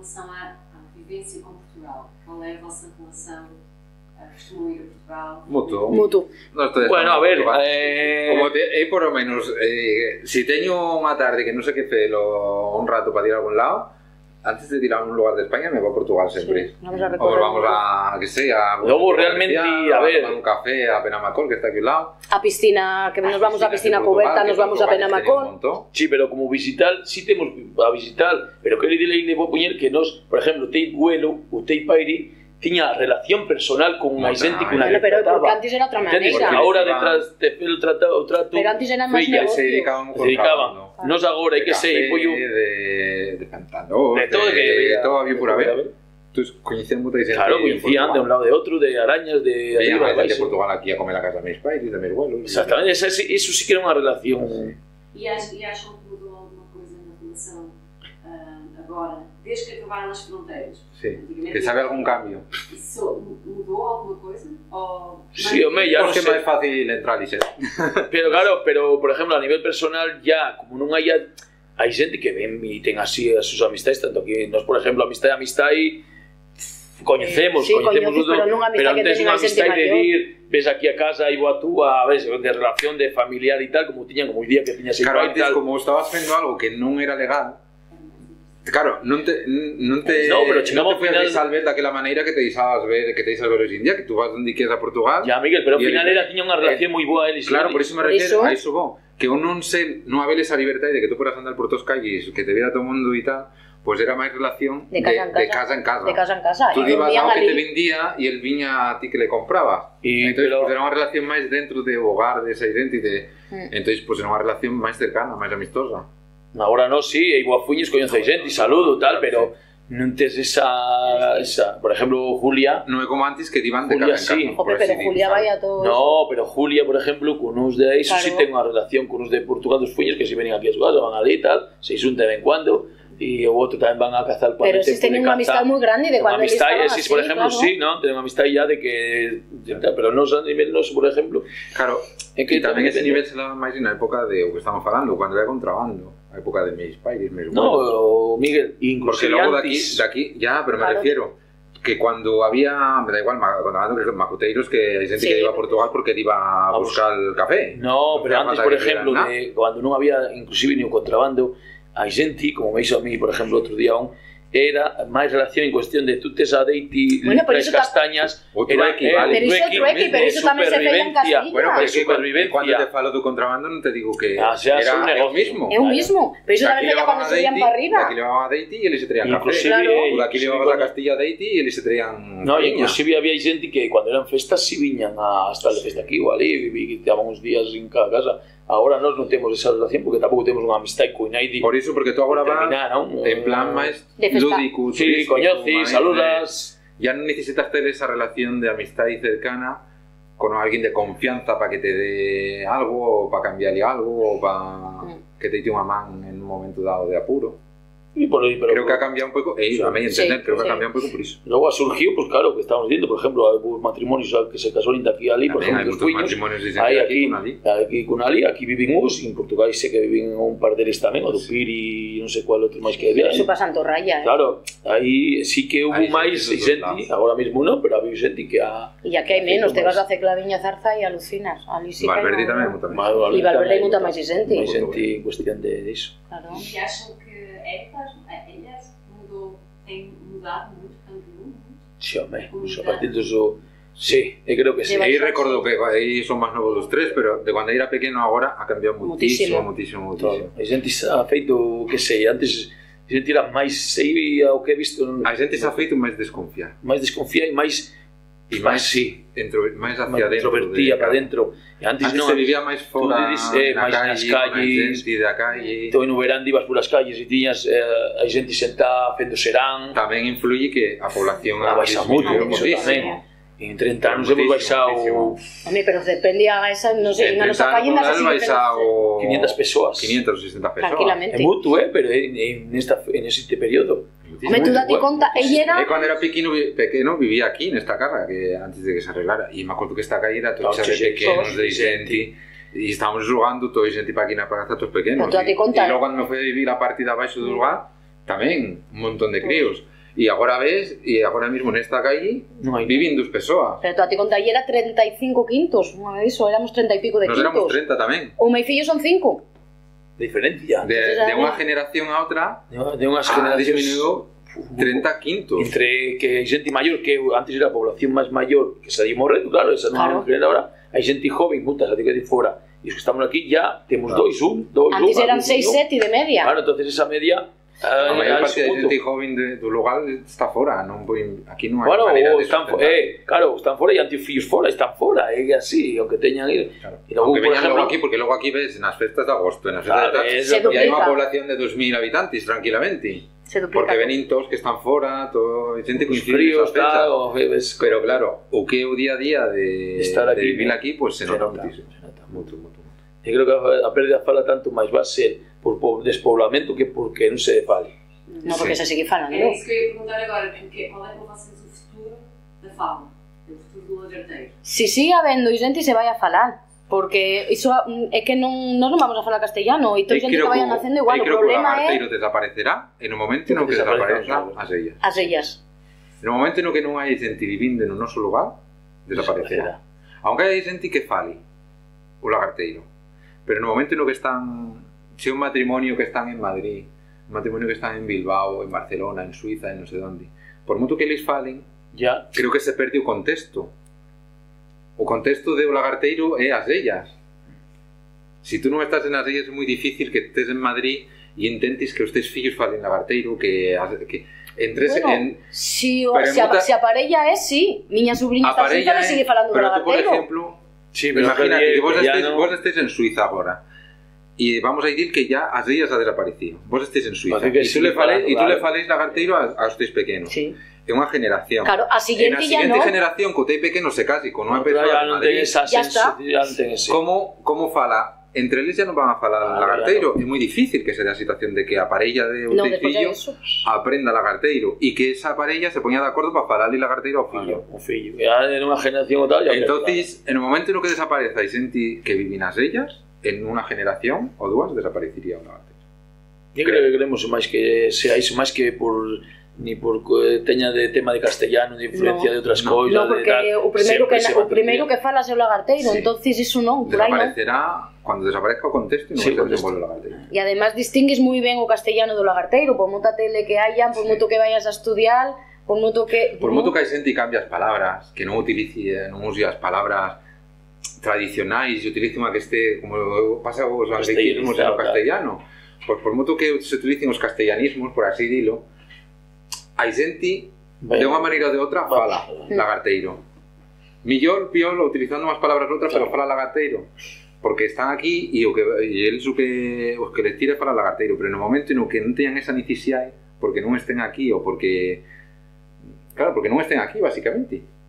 relação à, à vivência com Portugal? Qual é a vossa relação? Costumam ir a Portugal? Mutuo. Mutu. Nos te Bueno, a ver, eh, Como te, eh, por lo menos, eh, si teño unha tarde que non sei que celo un rato para ir a algún lado, antes de tirar a un lugar de España me voy a Portugal siempre. Vamos a O vamos a, que sé, a... Luego, realmente, a ver. tomar un café a Penamacol, que está aquí al lado. A piscina, que nos vamos a piscina coberta, nos vamos a montón. Sí, pero como visitar, sí temos a visitar, pero que le le vou poñer que nos, por exemplo, Tei Vuelo, o Tei Pairi, tiña relación personal con unha Bueno, xente con a Bueno, que pero porque antes era outra maneira. Porque ahora detrás de el tratado, o trato Pero antes eran máis negocio. Se dedicaban se dedicaban. Nos agora, hai que sei, pollo de, de pantalón, de todo que de, todo había por de haber. Entonces coñecemos xente Claro, coincidían de un lado de outro, de arañas, de Veían arriba, de abaixo. Portugal aquí a comer a casa de mis pais e de mis abuelos. Exactamente, esa, eso sí que era unha relación. E, acham que mudou alguma coisa na ah, agora, desde que acabaram as fronteiras? Sí, Antigamente- que sabe algún cambio. Isso mudou alguma coisa? Ou Sí, home, ya no sé. máis fácil entrar e ser. Pero claro, pero por exemplo, a nivel personal ya, como non hai hai xente que ven e ten así as súas amistades, tanto que nós, por exemplo, amistade, amistade coñecemos, Sí, coñecemos coñeces, todo, pero a pero antes teñen unha a xente amistade de ir, ves aquí a casa e vou a túa, ves, de relación de familiar e tal, como tiñan, como o día que tiñas Claro, antes tal. como estabas facendo algo que non era legal, Claro, non te, non te, No, pero non chegamos te ao final- ver daquela maneira que te deixabas ver, que te deixas ver hoxe en día, que tú vas onde queres a Portugal. Ya, Miguel, pero ao el- final era tiña unha relación moi boa eles. Claro, por iso me refiero a iso vos, que un non se non habeles a libertade de que tú podas andar por tos calles, que te viera todo o mundo e tal, pues era máis relación De casa en de casa. casa en casa. De casa en casa. Tú ibas ao que te vendía e el viña a ti que le comprabas. Y- entonces, pero- pues, era unha relación máis dentro de hogar de esa xente e de... Mm. Entonces, pues era unha relación máis cercana, máis amistosa. Agora non, sí, e igual fuñes coñece xente saludo tal, pero non tes esa, esa, por exemplo, Julia, Non é como antes que te iban de Julia, sí. Jope, pero Julia vai a todos. No, pero Julia, por ejemplo, con uns de aí, eso sí Claro. ten unha relación con uns de Portugal dos Fuñes que se venen aquí a su casa, van ali e tal, se vez en cuando, e o outro tamén van a cazar para Pero si unha caza. amistad moi grande de cuando amistad, estaban así, así, por ejemplo, claro. sí, ¿no? Unha amistad ya de que... Pero nos a nivel nos, por ejemplo, Claro, É que e tamén ese nivel se daba máis na época de o que estamos falando, cando era contrabando, época de meus pais, meus no, Miguel, Porque logo de aquí, de ya, pero me Claro. refiero que cuando había, me da igual, ma- cuando hablando que macuteiros que hai xente Sí. que iba a Portugal porque iba a buscar el café. No, pero antes, por ejemplo, de, cando non había inclusive ni o contrabando, hai xente, como me hizo a mí, por ejemplo, outro día un, era máis relación en cuestión de tú tes a deiti, Bueno, tres castañas, era truequi, vale. Pero iso pero iso tamén se fai en Castilla. Bueno, pero que supervivencia. cuando te falo do contrabando non te digo que Ah, xa, era o negocio. mismo. É o mismo. Pero iso tamén aquí levaban cando subían para arriba. aquí levaban a Deiti e eles se traían café. Claro. Aquí levabas a Castilla a Deiti e eles se traían No, inclusive había xente que cuando eran festas si viñan a hasta de festa aquí igual e estaban uns días en cada casa. Agora nós non temos esa relación porque tampouco temos unha amistade con Naidi. Por iso, porque tú agora vas non? en plan máis De festa. lúdico, Sí, máis, saludas. eh, Ya non necesitas ter esa relación de amistade cercana con alguén de confianza para que te dé algo, ou para cambiarle algo, ou para Mm. que te eche unha man en un momento dado de apuro. E por aí, pero creo que ha cambiado un pouco, e Sí, a mí sí, entender, creo que sí. ha cambiado un pouco por iso. Logo ha surgido, pues claro, que estamos diciendo, por ejemplo, hai matrimonios que se casaron de aquí a ali, por ejemplo, fuiños, matrimonios de xente aquí, aquí, con ali. aquí con ali, aquí viven uns, en Portugal sei que viven un par deles tamén, o do Piri, non sei cuál outro máis que había. Eso pasa en Torraya, eh. Claro, aí sí que hubo xente, lados. agora mesmo non, pero había xente que a... E ya que hai menos, te vas a hacer claviña zarza e alucinas. Ali sí Valverde. Más vale, E Valverde moita máis xente. máis xente en cuestión de, de iso. Claro. épicas, elas mudou, tem mudado muito canto muito? Sí, home, os partidos do... Sí, e creo que sí. Aí recordo que aí son máis novos dos tres, pero de cando era pequeno agora ha cambiado muchísimo, muchísimo, muchísimo. mutísimo. A xente ha feito, que sei, antes a xente era máis, aí o que he visto... A xente se ha feito máis desconfiar. Máis desconfiar e máis E máis, sí, entro, máis hacia dentro. Introvertía de, para dentro. E antes, ah, antes non, se vivía máis fora dices, eh, na máis calle, nas calles, xente da calle. Toi no verán divas polas calles e tiñas eh, a xente sentada, fendo serán. Tamén influye que a población a baixa moito, tamén. En 30 anos hemos Muchísimo, baixado. Home, pero dependía a esa, non sei, En na 30 nosa calle anos nas has así. baixado 500 persoas. 500 ou 60 persoas. Tranquilamente. É moito, eh, pero en, en, esta, en este periodo. Home, tú date conta, ella era... E cando era pequeno, vi- pequeno vivía aquí nesta casa que antes de que se arreglara e me acordo que esta calle era toda Claro, de todos de xente e estábamos jugando todo xente para aquí na praza todos pequenos Pero tú date conta, e logo cando me foi a vivir a parte de abaixo do lugar tamén, un montón de críos. E agora ves, e agora mesmo nesta calle, Non hai viven dos persoas. Pero tú a ti conta ayer era 35 quintos, unha vez iso, éramos 30 e pico de Nos éramos quintos. 30 tamén. O meu fillo son 5. De diferencia. De, Entonces, de a unha ver. generación a outra, De, de unhas ha generacións... disminuído 30 quintos. Entre que hai xente maior que antes era a población máis maior que se aí morrendo, claro, esa non Claro. é ahora. Hai xente joven, mutas, a ti que de fora. E os que estamos aquí ya temos dois, un, dois, Antes un, eran algún, 6, ¿no? 7 de media. Claro, entonces esa media Ah, a eh, maior parte da xente joven de, do lugar está fora, non poin, aquí non hai bueno, maneira de están fora, eh, claro, están fora e antifríos fora, están fora, é eh, así, o que teñan ir. Claro. E logo, Aunque veñan logo aquí, porque logo aquí ves nas festas de agosto, nas festas claro, de tarde, e hai unha población de 2.000 habitantes, tranquilamente. Se duplica. Porque ven todos que están fora, todo, xente coincide fríos, fechas. Claro, ves, pero claro, o que o día a día de, estar aquí, de vivir eh, aquí, pues se, se nota, nota muitísimo. Se nota, mucho, mucho, mucho. Eu creo que a, a pérdida fala tanto máis va ser por despoblamento que porque non se fale. Non, porque sí. se seguir falando. É isso que eu ia perguntar agora, porque qual é para vocês o futuro da fauna? O futuro do lagarteiro? Si sigue habendo xente se vai a falar porque iso mm, é que non nos non vamos a falar castellano e toda eh, xente que vayan nacendo igual eh, o problema é que o lagarteiro desaparecerá en o momento no que desaparezan as ellas. As ellas. No momento no que non hai xente vivindo no noso lugar, desaparecerá. Aunque hai xente que fale o lagarteiro, pero no momento no que están é un matrimonio que están en Madrid, un matrimonio que están en Bilbao, en Barcelona, en Suiza, en non sei onde, por moito que eles falen, Ya, creo que se perde o contexto. O contexto do lagarteiro é as ellas. Si tú non estás en as ellas é moi difícil que estés en Madrid e intentes que os teus fillos falen lagarteiro, que, que entres Bueno, en... Si, o, Pero se, a, muta- se a parella é, sí. Miña sobrinha está Suiza e sigue falando do Pero tú, por lagarteiro. exemplo, sí, imagínate que vos estés, no- vos estés en Suiza agora e vamos a dicir que ya as ellas ha desaparecido. Vos estés en Suiza e tú sí, le fales, claro, e tú le claro. fales lagarteiro aos, aos teus pequenos. Sí. É unha generación. Claro, a En a siguiente ya siguiente no. generación co pequeno se case con unha Outra persoa ya de non ten Madrid, esa Ya está. como, como fala entre eles ya non van a falar Ah, lagarteiro é moi difícil que se dé a situación de que a parella de un No, fillo eso. aprenda lagarteiro e que esa parella se poña de acordo para falarle lagarteiro ao fillo Claro, un fillo. Ya en unha generación ou tal, ya entonces en o momento no que desapareza e senti que viven as ellas en unha generación ou dúas desaparecería o lagarteiro Eu creo que queremos máis que sea iso máis que por ni por teña de tema de castellano, de influencia no, de outras no, cousas, no, porque de tal, o primeiro que o primeiro que fala é o lagarteiro, sí. entonces iso non, por aí Desaparecerá no? cando desaparezca o contexto e non sí, desenvolve o lagarteiro. E además distingues moi ben o castellano do lagarteiro, por moita tele que haya por sí. moito que vayas a estudiar, por moito que Por moito que hai xente que cambia as palabras, que non utilice, non use as palabras tradicionais e utilice unha que este, como pasa os anglicismos Castellanizado, no castellano. Pois por moito que se utilicen os castellanismos, por así dilo, hai xente de unha maneira ou de outra fala lagarteiro. Millor, pior, utilizando máis palabras outras, pero fala lagarteiro. Porque están aquí e o que e eles o que os que les tira fala lagarteiro, pero no momento no que non teñan esa necesidade, porque non estén aquí ou porque claro, porque non estén aquí basicamente.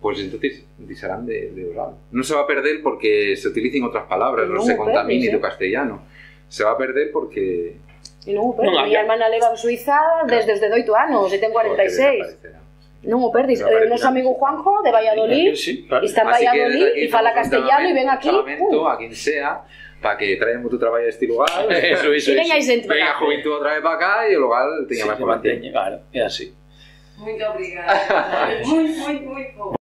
Pois entonces disarán de, de usarlo. Non se va a perder porque se utilicen outras palabras, non, Non se contamine perdes, do castellano. Se va a perder porque E non o perdes. Non Miña haya. hermana leva en Suiza desde os de 8 anos, e ten porque 46. desaparecerá. Non o perdes. O noso amigo Juanjo de Valladolid, Sí, claro. está en Así desde Valladolid e fala castellano e ven aquí. pum. a quien sea para que traigan tu traballo a este lugar. Eso, eso, veña eso. xente Venga juventud outra vez para acá e o lugar teña Sí, máis manteña, claro, é así. Muito obrigada. muito, muito, muito bom.